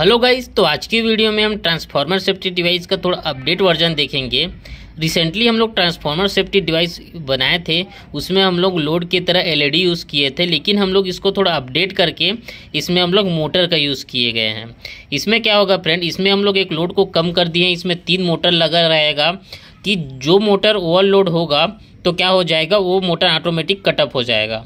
Hello guys तो आज की वीडियो में हम ट्रांसफार्मर सेफ्टी डिवाइस का थोड़ा अपडेट वर्जन देखेंगे। रिसेंटली हम लोग ट्रांसफार्मर सेफ्टी डिवाइस बनाए थे, उसमें हम लोग लोड की तरह एलईडी यूज़ किए थे, लेकिन हम लोग इसको थोड़ा अपडेट करके इसमें हम लोग मोटर का यूज़ किए गए हैं। इसमें क्या होगा फ्रेंड इसमें हम लोग एक लोड को कम कर दिए इसमें तीन मोटर लगा रहेगा कि जो मोटर ओवरलोड होगा तो क्या हो जाएगा, वो मोटर ऑटोमेटिक कटअप हो जाएगा।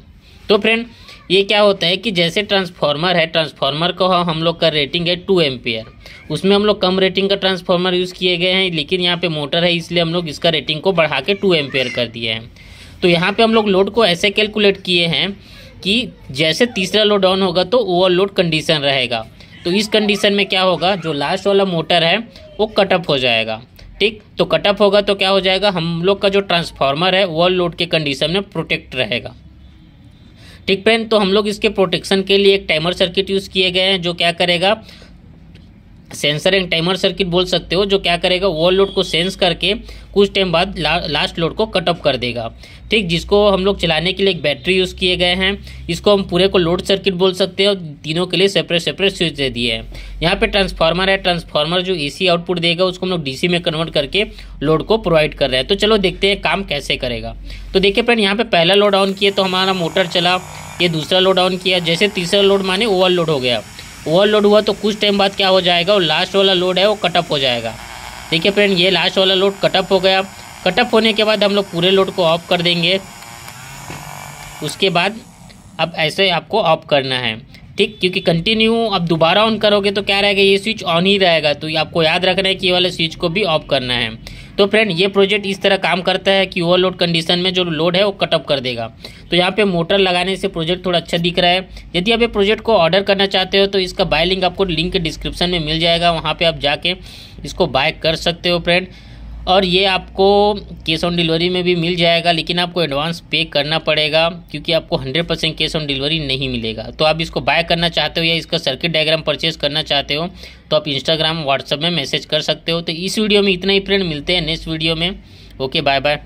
तो फ्रेंड ये क्या होता है कि जैसे ट्रांसफार्मर है ट्रांसफार्मर का हम लोग का रेटिंग है टू एम्पियर उसमें हम लोग कम रेटिंग का ट्रांसफार्मर यूज़ किए गए हैं, लेकिन यहाँ पे मोटर है, इसलिए हम लोग इसका रेटिंग को बढ़ा के टू एम्पियर कर दिए हैं। तो यहाँ पे हम लोग लोड को ऐसे कैलकुलेट किए हैं कि जैसे तीसरा लोड ऑन होगा तो ओवरलोड कंडीशन रहेगा। तो इस कंडीशन में क्या होगा, जो लास्ट वाला मोटर है, वो कटअप हो जाएगा। ठीक? तो कटअप होगा तो क्या हो जाएगा, हम लोग का जो ट्रांसफार्मर है ओवरलोड के कंडीशन में प्रोटेक्ट रहेगा। ठीक फ्रेंड तो हम लोग इसके प्रोटेक्शन के लिए एक टाइमर सर्किट यूज़ किए गए हैं, जो क्या करेगा? सेंसर एंड टाइमर सर्किट बोल सकते हो जो क्या करेगा लोड को सेंस करके कुछ टाइम बाद ला, लास्ट लोड को कट कर देगा। ठीक जिसको हम लोग चलाने के लिए एक बैटरी यूज़ किए गए हैं इसको हम पूरे को लोड सर्किट बोल सकते हैं तीनों के लिए सेपरेट सेपरेट स्विच दे दिए हैं। यहाँ पे ट्रांसफार्मर है ट्रांसफार्मर जो एसी आउटपुट देगा उसको हम लोग डीसी में कन्वर्ट करके लोड को प्रोवाइड कर रहे हैं। तो चलो देखते हैं काम कैसे करेगा। तो देखिए फ्रेंड यहाँ पे पहला लोड ऑन किया तो हमारा मोटर चला ये दूसरा लोड ऑन किया जैसे तीसरा लोड माने ओवरलोड हो गया। ओवरलोड हुआ तो कुछ टाइम बाद क्या हो जाएगा? और लास्ट वाला लोड है, वो कटअप हो जाएगा। देखिए फ्रेंड ये लास्ट वाला लोड कटअप हो गया। कटअप होने के बाद हम लोग पूरे लोड को ऑफ़ कर देंगे। उसके बाद अब ऐसे आपको ऑफ़ करना है। ठीक? क्योंकि कंटिन्यू अब दोबारा ऑन करोगे तो क्या रहेगा? ये स्विच ऑन ही रहेगा। तो आपको याद रखना है कि ये वाले स्विच को भी ऑफ़ करना है। तो फ्रेंड ये प्रोजेक्ट इस तरह काम करता है कि ओवरलोड कंडीशन में जो लोड है वो कटअप कर देगा। तो यहाँ पे मोटर लगाने से प्रोजेक्ट थोड़ा अच्छा दिख रहा है। यदि आप ये प्रोजेक्ट को ऑर्डर करना चाहते हो तो इसका बाय लिंक आपको लिंक डिस्क्रिप्शन में मिल जाएगा। वहाँ पर आप जाके इसको बाय कर सकते हो फ्रेंड और ये आपको कैश ऑन डिलीवरी में भी मिल जाएगा, लेकिन आपको एडवांस पे करना पड़ेगा, क्योंकि आपको 100 परसेंट कैश ऑन डिलीवरी नहीं मिलेगा। तो आप इसको बाय करना चाहते हो या इसका सर्किट डायग्राम परचेज करना चाहते हो तो आप इंस्टाग्राम व्हाट्सअप में मैसेज कर सकते हो। तो इस वीडियो में इतना ही फ्रेंड मिलते हैं नेक्स्ट वीडियो में। Okay bye bye